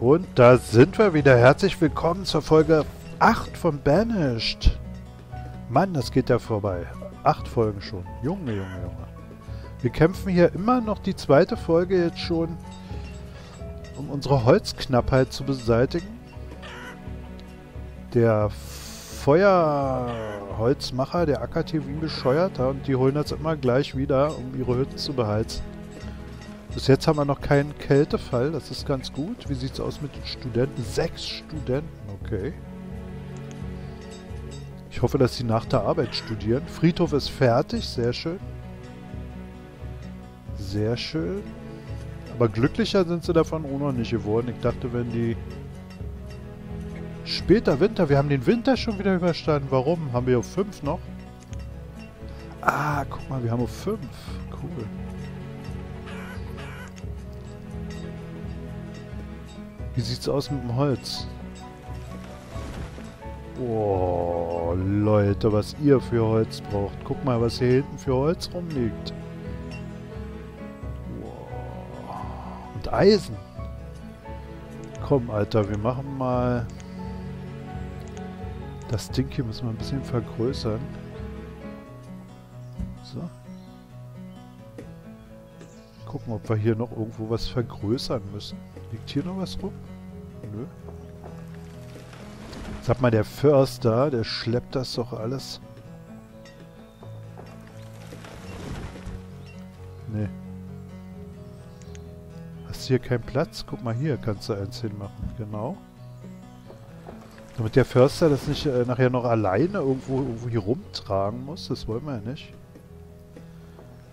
Und da sind wir wieder. Herzlich willkommen zur Folge 8 von Banished. Mann, das geht ja vorbei. Acht Folgen schon. Junge, Junge, Junge. Wir kämpfen hier immer noch die zweite Folge jetzt schon, um unsere Holzknappheit zu beseitigen. Der Feuerholzmacher, der ein Bescheuerter und die holen das immer gleich wieder, um ihre Hütten zu beheizen. Bis jetzt haben wir noch keinen Kältefall, das ist ganz gut. Wie sieht es aus mit den Studenten? Sechs Studenten, okay. Ich hoffe, dass sie nach der Arbeit studieren. Friedhof ist fertig, sehr schön. Sehr schön. Aber glücklicher sind sie davon auch noch nicht geworden. Ich dachte, wenn die... Später Winter, wir haben den Winter schon wieder überstanden. Warum? Haben wir auf 5 noch? Ah, guck mal, wir haben auf 5. Cool. Wie sieht's aus mit dem Holz? Oh, Leute, was ihr für Holz braucht. Guck mal, was hier hinten für Holz rumliegt. Oh. Und Eisen. Komm, Alter, wir machen mal... Das Ding hier müssen wir ein bisschen vergrößern. So. Gucken, ob wir hier noch irgendwo was vergrößern müssen. Liegt hier noch was rum? Sag mal, der Förster, der schleppt das doch alles. Nee. Hast du hier keinen Platz? Guck mal hier, kannst du eins hinmachen. Genau. Damit der Förster das nicht äh, nachher noch alleine irgendwo, irgendwo hier rumtragen muss. Das wollen wir ja nicht.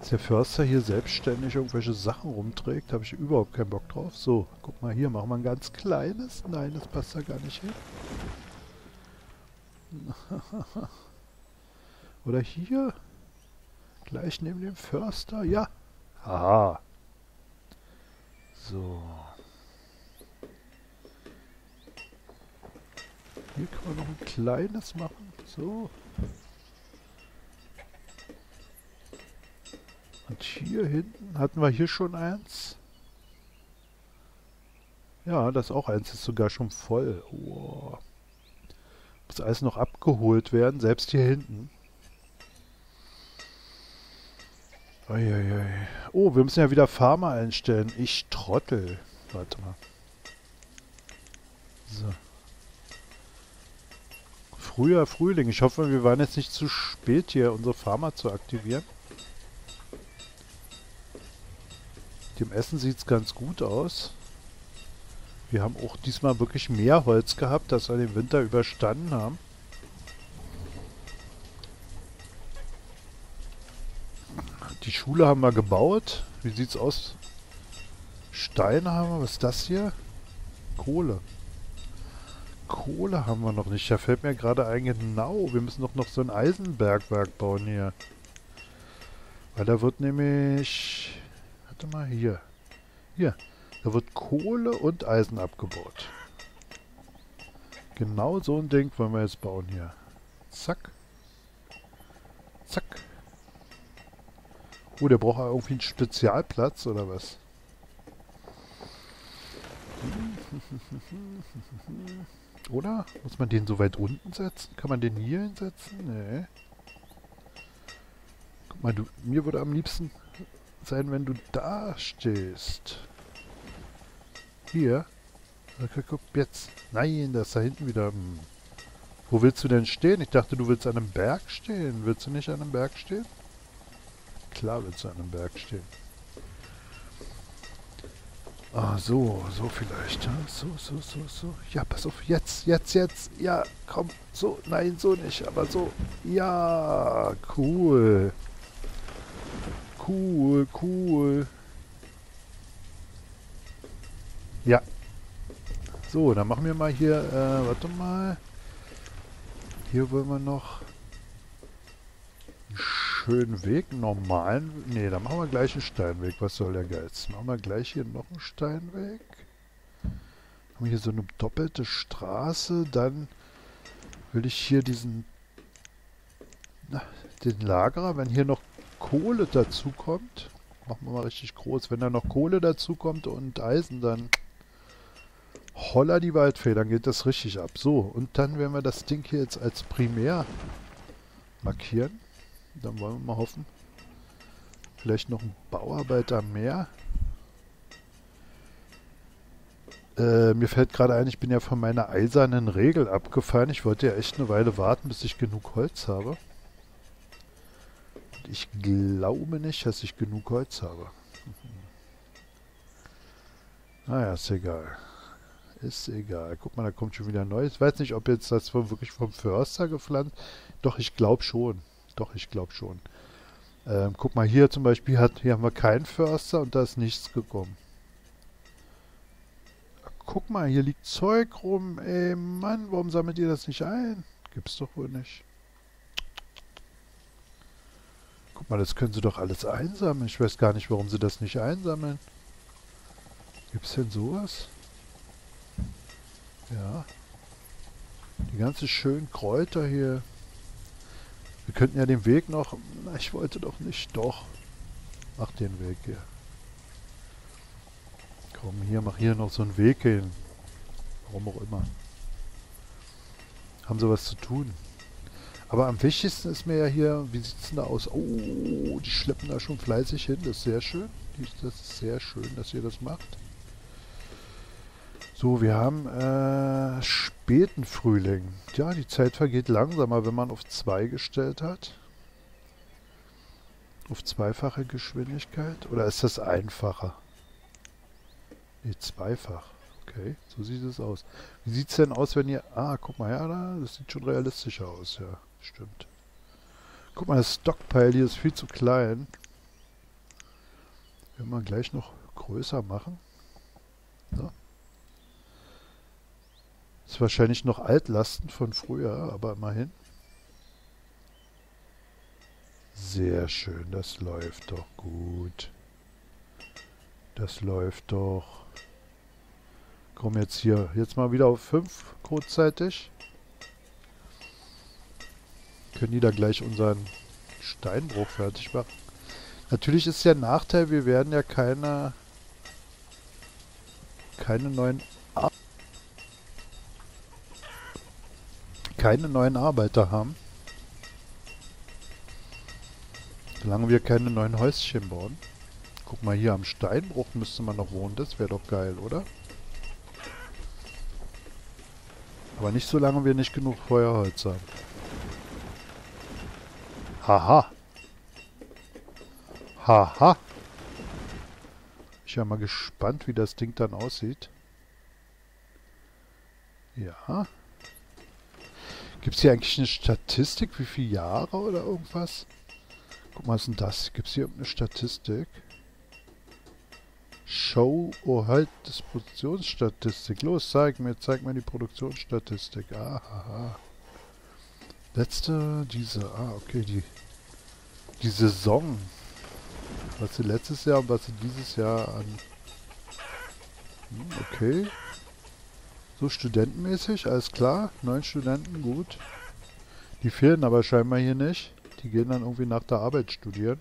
Dass der Förster hier selbstständig irgendwelche Sachen rumträgt, habe ich überhaupt keinen Bock drauf. So, guck mal hier, machen wir ein ganz kleines. Nein, das passt da gar nicht hin. Oder hier? Gleich neben dem Förster? Ja. Aha. So. Hier kann man noch ein kleines machen. So. Und hier hinten hatten wir hier schon eins. Ja, das auch eins ist sogar schon voll. Wow. Muss alles noch abgeholt werden, selbst hier hinten. Uiuiui. Oh, wir müssen ja wieder Farmer einstellen. Ich trottel. Warte mal. So. Früher Frühling. Ich hoffe, wir waren jetzt nicht zu spät hier, unsere Farmer zu aktivieren. Dem Essen sieht es ganz gut aus. Wir haben auch diesmal wirklich mehr Holz gehabt, dass wir den Winter überstanden haben. Die Schule haben wir gebaut. Wie sieht's aus? Steine haben wir. Was ist das hier? Kohle. Kohle haben wir noch nicht. Da fällt mir gerade ein, genau. Wir müssen doch noch so ein Eisenbergwerk bauen hier. Weil da wird nämlich... Warte mal, hier. Hier. Da wird Kohle und Eisen abgebaut. Genau so ein Ding wollen wir jetzt bauen hier. Zack. Zack. Oh, der braucht irgendwie einen Spezialplatz oder was? Oder? Muss man den so weit unten setzen? Kann man den hier hinsetzen? Nee. Guck mal, du, mir würde am liebsten sein, wenn du da stehst. Hier. Guck, jetzt. Nein, das ist da hinten wieder. Hm. Wo willst du denn stehen? Ich dachte, du willst an einem Berg stehen. Willst du nicht an einem Berg stehen? Klar willst du an einem Berg stehen. Ah, so, so vielleicht. Ja? So, so, so, so. Ja, pass auf. Jetzt, jetzt, jetzt. Ja, komm. So, nein, so nicht. Aber so. Ja, cool. Cool, cool. Ja. So, dann machen wir mal hier, äh, warte mal. Hier wollen wir noch einen schönen Weg, einen normalen. Ne, dann machen wir gleich einen Steinweg. Was soll der Geiz? Machen wir gleich hier noch einen Steinweg. Haben wir hier so eine doppelte Straße. Dann will ich hier diesen na, den Lagerer, wenn hier noch Kohle dazu kommt. Machen wir mal richtig groß. Wenn da noch Kohle dazu kommt und Eisen, dann Holla die Waldfee, dann geht das richtig ab. So, und dann werden wir das Ding hier jetzt als Primär markieren. Dann wollen wir mal hoffen. Vielleicht noch ein Bauarbeiter mehr. Äh, mir fällt gerade ein, ich bin ja von meiner eisernen Regel abgefallen. Ich wollte ja echt eine Weile warten, bis ich genug Holz habe. Und ich glaube nicht, dass ich genug Holz habe. Naja, ist egal. Ist egal. Guck mal, da kommt schon wieder Neues. Ich weiß nicht, ob jetzt das wirklich vom Förster gepflanzt. Doch, ich glaube schon. Doch, ich glaube schon. Ähm, guck mal, hier zum Beispiel hat, hier haben wir keinen Förster und da ist nichts gekommen. Guck mal, hier liegt Zeug rum. Ey, Mann, warum sammelt ihr das nicht ein? Gibt's doch wohl nicht. Guck mal, das können sie doch alles einsammeln. Ich weiß gar nicht, warum sie das nicht einsammeln. Gibt's denn sowas? Ja. Die ganzen schönen Kräuter hier. Wir könnten ja den Weg noch... Na, ich wollte doch nicht. Doch. Mach den Weg hier. Komm, hier, mach hier noch so einen Weg hin. Warum auch immer. Haben sie was zu tun. Aber am wichtigsten ist mir ja hier, wie sieht es denn da aus? Oh, die schleppen da schon fleißig hin. Das ist sehr schön. Das ist sehr schön, dass ihr das macht. So, wir haben äh, späten Frühling. Ja, die Zeit vergeht langsamer, wenn man auf 2 gestellt hat. Auf zweifache Geschwindigkeit? Oder ist das einfacher? Ne, zweifach. Okay, so sieht es aus. Wie sieht es denn aus, wenn ihr... Ah, guck mal her, da. Das sieht schon realistischer aus, ja. Stimmt. Guck mal, das Stockpile hier ist viel zu klein. Werden wir gleich noch größer machen. So. Ist wahrscheinlich noch Altlasten von früher, aber immerhin. Sehr schön, das läuft doch gut. Das läuft doch. Komm jetzt hier, jetzt mal wieder auf 5 kurzzeitig. Können die da gleich unseren Steinbruch fertig machen. Natürlich ist der Nachteil, wir werden ja keine keine neuen keine neuen Arbeiter haben. Solange wir keine neuen Häuschen bauen. Guck mal, hier am Steinbruch müsste man noch wohnen. Das wäre doch geil, oder? Aber nicht so lange wir nicht genug Feuerholz haben. Haha. Haha. Ich bin mal gespannt, wie das Ding dann aussieht. Ja. Gibt es hier eigentlich eine Statistik, wie viele Jahre oder irgendwas? Guck mal, was ist denn das? Gibt es hier irgendeine Statistik? Show, oh halt, Dispositionsstatistik. Los, zeig mir, zeig mir die Produktionsstatistik. Aha. Letzte, diese, ah, okay, die, die Saison. Was sie letztes Jahr und was sie dieses Jahr an... Hm, okay. So studentenmäßig, alles klar. Neun Studenten, gut. Die fehlen aber scheinbar hier nicht. Die gehen dann irgendwie nach der Arbeit studieren.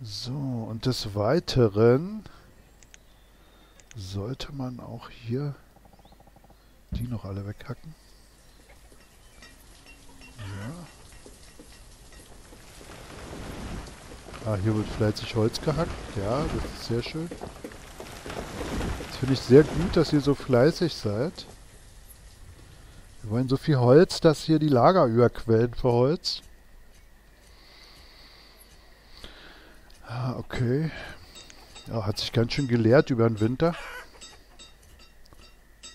So, und des Weiteren sollte man auch hier die noch alle weghacken. Ja. Ah, hier wird fleißig Holz gehackt. Ja, das ist sehr schön. Finde ich sehr gut, dass ihr so fleißig seid. Wir wollen so viel Holz, dass hier die Lager überquellen für Holz. Ah, okay. Ja, hat sich ganz schön geleert über den Winter.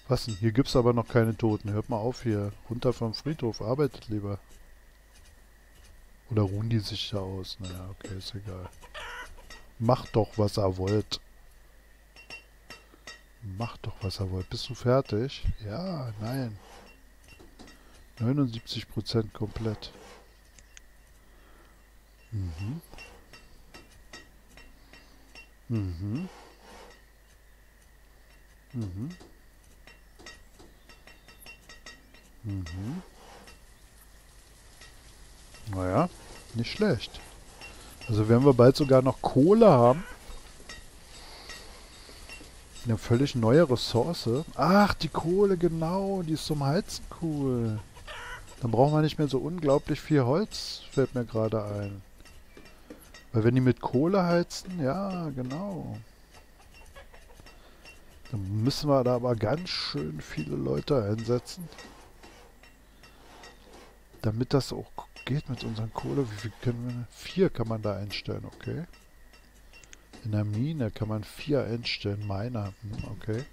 Was denn? Hier gibt es aber noch keine Toten. Hört mal auf hier. Runter vom Friedhof. Arbeitet lieber. Oder ruhen die sich da aus? Naja, okay, ist egal. Macht doch, was er wollt. Macht doch, was er wollt. Bist du fertig? Ja, nein. 79% komplett. Mhm. Mhm. Mhm. Mhm. Naja, nicht schlecht. Also werden wir bald sogar noch Kohle haben. Eine völlig neue Ressource. Ach, die Kohle, genau. Die ist zum Heizen cool. Dann brauchen wir nicht mehr so unglaublich viel Holz, fällt mir gerade ein. Weil wenn die mit Kohle heizen, ja, genau. Dann müssen wir da aber ganz schön viele Leute einsetzen. Damit das auch geht mit unseren Kohle. Wie viel können wir? Vier kann man da einstellen, okay. In der Mine kann man vier einstellen. Meiner, hm, okay.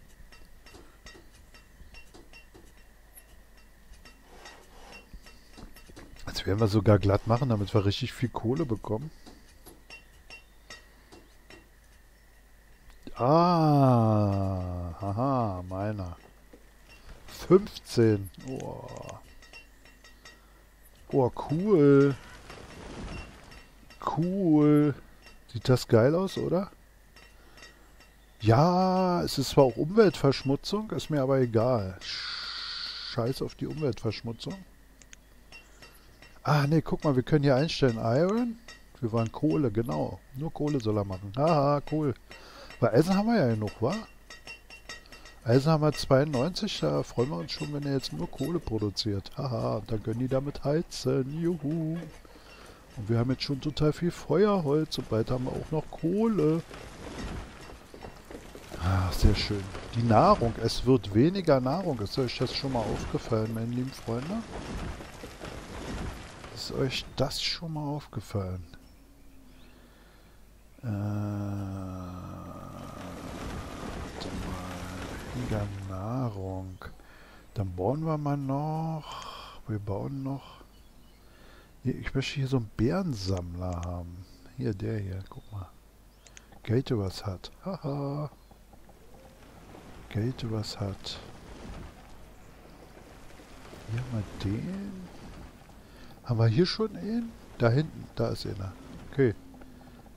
Jetzt werden wir sogar glatt machen, damit wir richtig viel Kohle bekommen. Ah, haha, meiner. 15. Oh. oh, cool. Cool. Sieht das geil aus, oder? Ja, es ist zwar auch Umweltverschmutzung, ist mir aber egal. Scheiß auf die Umweltverschmutzung. Ah, ne, guck mal, wir können hier einstellen Iron. Wir wollen Kohle, genau. Nur Kohle soll er machen. Haha, cool. Weil Eisen haben wir ja genug, wa? Eisen haben wir 92, da freuen wir uns schon, wenn er jetzt nur Kohle produziert. Haha, dann können die damit heizen. Juhu. Und wir haben jetzt schon total viel Feuerholz und bald haben wir auch noch Kohle. Ach, sehr schön. Die Nahrung. Es wird weniger Nahrung. Ist euch das schon mal aufgefallen, meine lieben Freunde? Ist euch das schon mal aufgefallen? Äh, weniger Nahrung. Dann bauen wir mal noch... Wir bauen noch... Ich möchte hier so einen Bärensammler haben. Hier, der hier. Guck mal. Gate was hat. Haha. Gate was hat. Hier mal den. Haben wir hier schon einen? Da hinten. Da ist einer. Okay.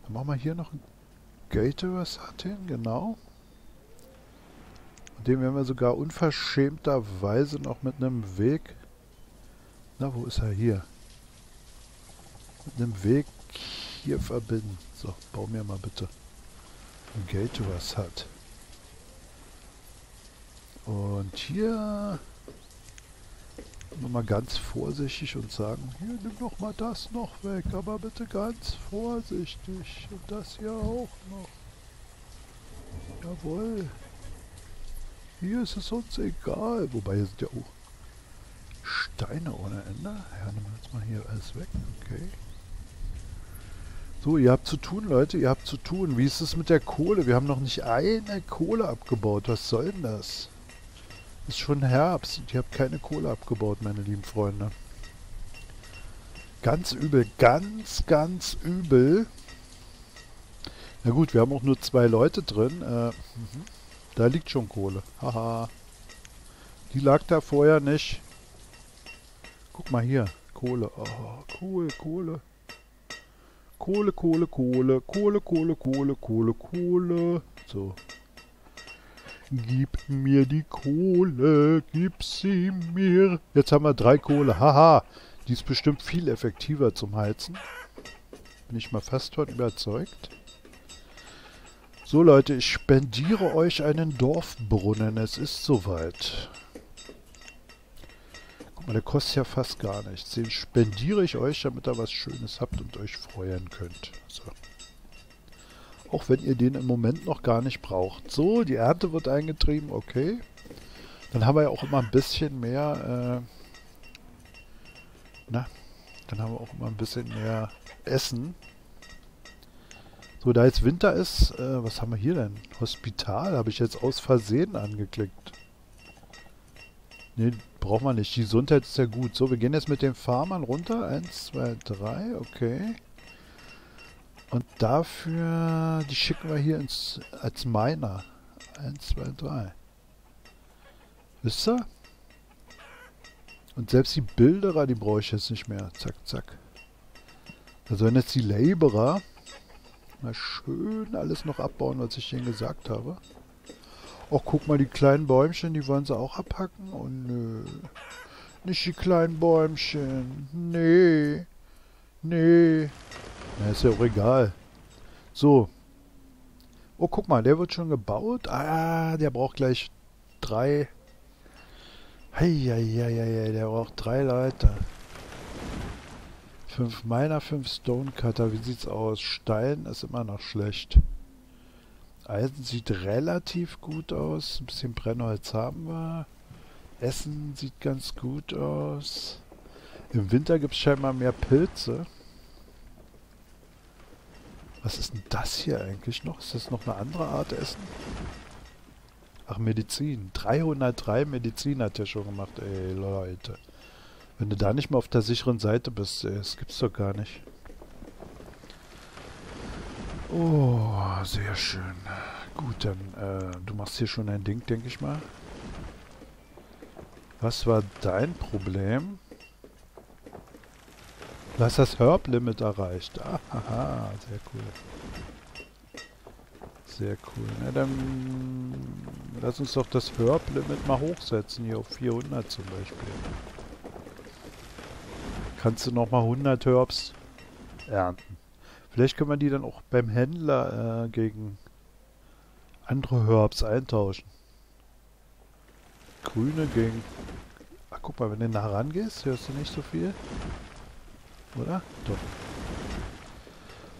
Dann machen wir hier noch einen Gate was hat hin. Genau. Und den werden wir sogar unverschämterweise noch mit einem Weg... Na, wo ist er? Hier mit einem Weg hier verbinden. So, bau mir mal bitte ein Gate, was hat. Und hier mal ganz vorsichtig und sagen, hier nimm doch mal das noch weg, aber bitte ganz vorsichtig. Und das hier auch noch. Jawohl. Hier ist es uns egal. Wobei hier sind ja auch Steine ohne Ende. Ja, nehmen wir jetzt mal hier alles weg. Okay. So, ihr habt zu tun, Leute, ihr habt zu tun. Wie ist es mit der Kohle? Wir haben noch nicht eine Kohle abgebaut. Was soll denn das? Ist schon Herbst und ihr habt keine Kohle abgebaut, meine lieben Freunde. Ganz übel, ganz, ganz übel. Na gut, wir haben auch nur zwei Leute drin. Äh, mhm. Da liegt schon Kohle. Haha. Die lag da vorher nicht. Guck mal hier. Kohle. Oh, cool, Kohle. Kohle, Kohle, Kohle, Kohle, Kohle, Kohle, Kohle, Kohle. So. Gib mir die Kohle, gib sie mir. Jetzt haben wir drei Kohle. Haha, die ist bestimmt viel effektiver zum Heizen. Bin ich mal fast von überzeugt. So Leute, ich spendiere euch einen Dorfbrunnen. Es ist soweit. Und der kostet ja fast gar nichts. Den spendiere ich euch, damit ihr was Schönes habt und euch freuen könnt. So. Auch wenn ihr den im Moment noch gar nicht braucht. So, die Ernte wird eingetrieben, okay. Dann haben wir ja auch immer ein bisschen mehr, äh, na, dann haben wir auch immer ein bisschen mehr Essen. So, da jetzt Winter ist, äh, was haben wir hier denn? Hospital habe ich jetzt aus Versehen angeklickt. Ne, braucht man nicht. Die Gesundheit ist ja gut. So, wir gehen jetzt mit den Farmern runter. Eins, zwei, drei. Okay. Und dafür, die schicken wir hier ins, als Miner. Eins, zwei, drei. Wisst ihr? Und selbst die Bilderer, die brauche ich jetzt nicht mehr. Zack, zack. Da sollen jetzt die Laborer mal schön alles noch abbauen, was ich denen gesagt habe. Ach, guck mal, die kleinen Bäumchen, die wollen sie auch abhacken? Oh, nö. Nicht die kleinen Bäumchen. Nee. Nee. Na, ist ja auch egal. So. Oh, guck mal, der wird schon gebaut. Ah, der braucht gleich drei. Heieieiei, der braucht drei Leute. Fünf Miner, fünf Stonecutter. Wie sieht's aus? Stein ist immer noch schlecht. Eisen sieht relativ gut aus. Ein bisschen Brennholz haben wir. Essen sieht ganz gut aus. Im Winter gibt es scheinbar mehr Pilze. Was ist denn das hier eigentlich noch? Ist das noch eine andere Art Essen? Ach, Medizin. 303 Medizin hat er schon gemacht, ey, Leute. Wenn du da nicht mal auf der sicheren Seite bist, ey, das gibt's doch gar nicht. Oh, sehr schön. Gut, dann, äh, du machst hier schon ein Ding, denke ich mal. Was war dein Problem? Du hast das Herb-Limit erreicht. Aha, sehr cool. Sehr cool. Na dann lass uns doch das Herb-Limit mal hochsetzen, hier auf 400 zum Beispiel. Kannst du nochmal 100 Herbs ernten. Vielleicht können wir die dann auch beim Händler äh, gegen andere Herbs eintauschen. Grüne gegen... Ach, guck mal, wenn du nah rangehst, hörst du nicht so viel. Oder? Doch.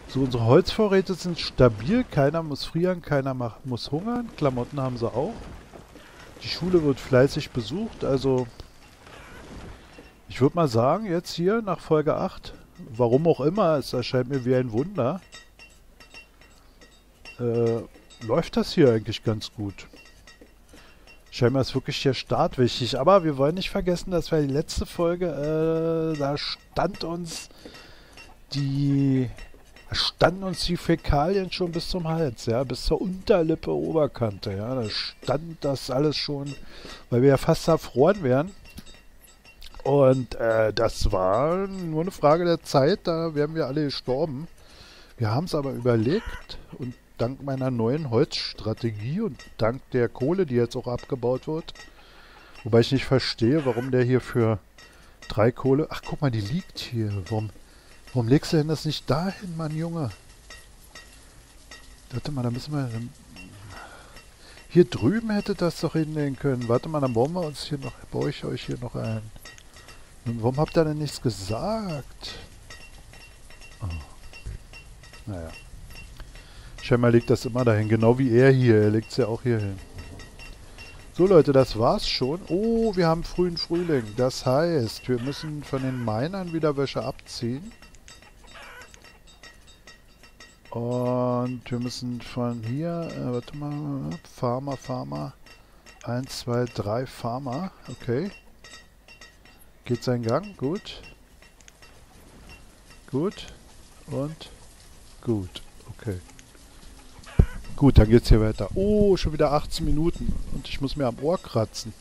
So, unsere Holzvorräte sind stabil. Keiner muss frieren, keiner macht, muss hungern. Klamotten haben sie auch. Die Schule wird fleißig besucht. Also, ich würde mal sagen, jetzt hier nach Folge 8, warum auch immer, es erscheint mir wie ein Wunder, äh, läuft das hier eigentlich ganz gut. Scheinbar ist wirklich der Start wichtig. Aber wir wollen nicht vergessen, dass wir die letzte Folge, äh, da stand uns die standen uns die Fäkalien schon bis zum Hals, ja, bis zur Unterlippe, Oberkante, ja. Da stand das alles schon, weil wir ja fast erfroren wären. Und äh, das war nur eine Frage der Zeit, da wären wir alle gestorben. Wir haben es aber überlegt und dank meiner neuen Holzstrategie und dank der Kohle, die jetzt auch abgebaut wird, wobei ich nicht verstehe, warum der hier für drei Kohle... Ach, guck mal, die liegt hier. Warum, warum legst du denn das nicht dahin, Mann, Junge? Warte mal, da müssen wir... Hier drüben hätte das doch hinlegen können. Warte mal, dann bauen wir uns hier noch... Baue ich euch hier noch ein. Warum habt ihr denn nichts gesagt? Oh. Naja. Scheinbar legt das immer dahin, genau wie er hier. Er legt es ja auch hier hin. So Leute, das war's schon. Oh, wir haben frühen Frühling. Das heißt, wir müssen von den Minern wieder Wäsche abziehen. Und wir müssen von hier, äh, warte mal, Farmer, Farmer. 1, 2, 3 Farmer. Okay. Geht sein Gang. Gut. Gut. Und gut. Okay. Gut, dann geht's hier weiter. Oh, schon wieder 18 Minuten. Und ich muss mir am Ohr kratzen.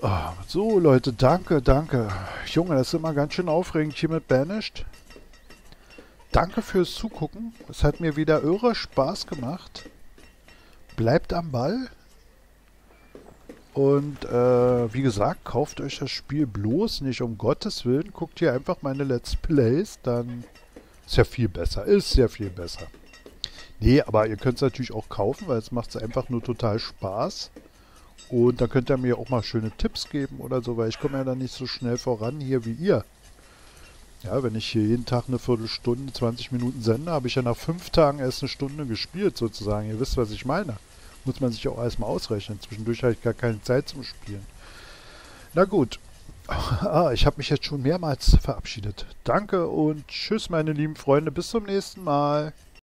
Oh, so, Leute, danke, danke. Junge, das ist immer ganz schön aufregend hier mit Banished. Danke fürs Zugucken. Es hat mir wieder irre Spaß gemacht. Bleibt am Ball. Und äh, wie gesagt, kauft euch das Spiel bloß nicht um Gottes Willen. Guckt hier einfach meine Let's Plays, dann ist ja viel besser. Ist ja viel besser. Nee, aber ihr könnt es natürlich auch kaufen, weil es macht einfach nur total Spaß. Und da könnt ihr mir auch mal schöne Tipps geben oder so, weil ich komme ja dann nicht so schnell voran hier wie ihr. Ja, wenn ich hier jeden Tag eine Viertelstunde, 20 Minuten sende, habe ich ja nach fünf Tagen erst eine Stunde gespielt sozusagen. Ihr wisst, was ich meine. Muss man sich auch erstmal ausrechnen. Zwischendurch habe ich gar keine Zeit zum Spielen. Na gut. Ah, ich habe mich jetzt schon mehrmals verabschiedet. Danke und tschüss, meine lieben Freunde. Bis zum nächsten Mal.